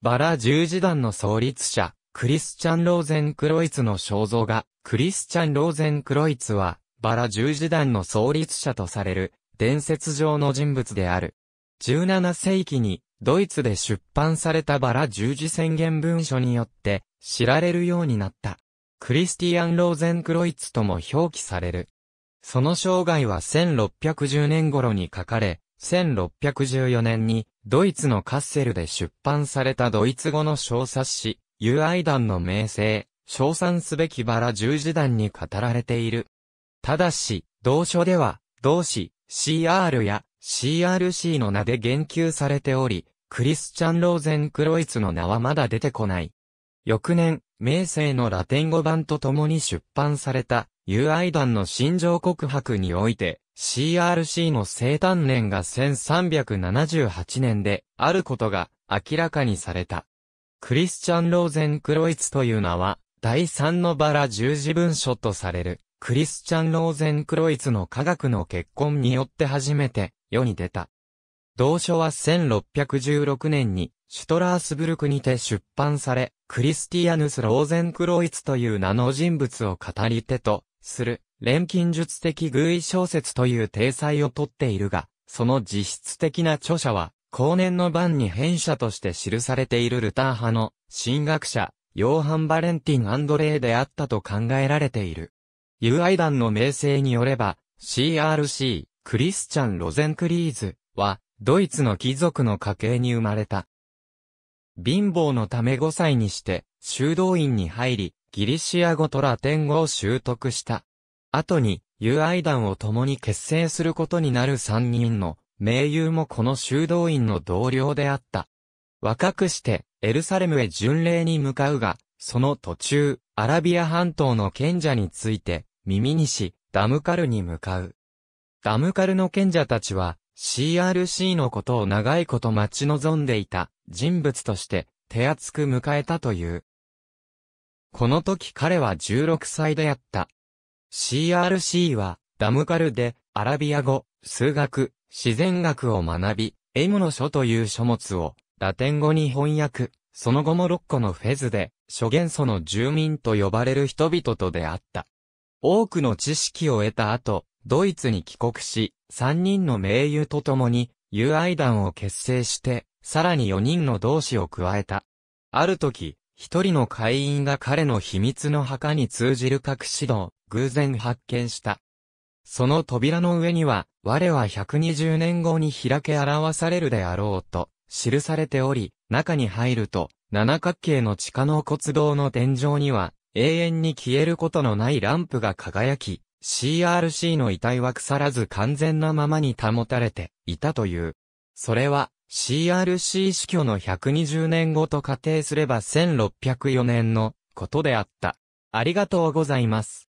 バラ十字団の創立者、クリスチャン・ローゼンクロイツの肖像画、クリスチャン・ローゼンクロイツは、バラ十字団の創立者とされる、伝説上の人物である。17世紀に、ドイツで出版されたバラ十字宣言文書によって、知られるようになった。クリスティアン・ローゼンクロイツとも表記される。その生涯は1610年頃に書かれ、1614年にドイツのカッセルで出版されたドイツ語の小冊子、友愛団の名声、称賛すべきバラ十字団に語られている。ただし、同書では、同誌、CR や CRC の名で言及されており、クリスチャン・ローゼン・クロイツの名はまだ出てこない。翌年、名声のラテン語版と共に出版された、友愛団の心情告白において、CRC の生誕年が1378年であることが明らかにされた。クリスチャン・ローゼン・クロイツという名は、第三のバラ十字文書とされる、クリスチャン・ローゼン・クロイツの科学の結婚によって初めて世に出た。同書は1616年にシュトラースブルクにて出版され、クリスティアヌス・ローゼンクロイツという名の人物を語り手とする、錬金術的偶意小説という体裁をとっているが、その実質的な著者は、後年の晩に編者として記されているルター派の神学者、ヨーハン・バレンティン・アンドレーであったと考えられている。友愛団の名声によれば、CRC、クリスチャン・ロゼンクリーズは、ドイツの貴族の家系に生まれた。貧乏のため5歳にして、修道院に入り、ギリシア語とラテン語を習得した。後に、友愛団を共に結成することになる3人の盟友もこの修道院の同僚であった。若くして、エルサレムへ巡礼に向かうが、その途中、アラビア半島の賢者について、耳にし、ダムカルに向かう。ダムカルの賢者たちは、CRC のことを長いこと待ち望んでいた人物として手厚く迎えたという。この時彼は16歳であった。CRC はダムカルでアラビア語、数学、自然学を学び、エムの書という書物をラテン語に翻訳、その後も6個のフェズで諸元素の住民と呼ばれる人々と出会った。多くの知識を得た後、ドイツに帰国し、3人の盟友と共に、友愛団を結成して、さらに4人の同志を加えた。ある時、一人の会員が彼の秘密の墓に通じる隠し戸を偶然発見した。その扉の上には、我は120年後に開け表されるであろうと、記されており、中に入ると、七角形の地下の骨洞の天井には、永遠に消えることのないランプが輝き、CRC の遺体は腐らず完全なままに保たれていたという。それは CRC 死去の120年後と仮定すれば1604年のことであった。ありがとうございます。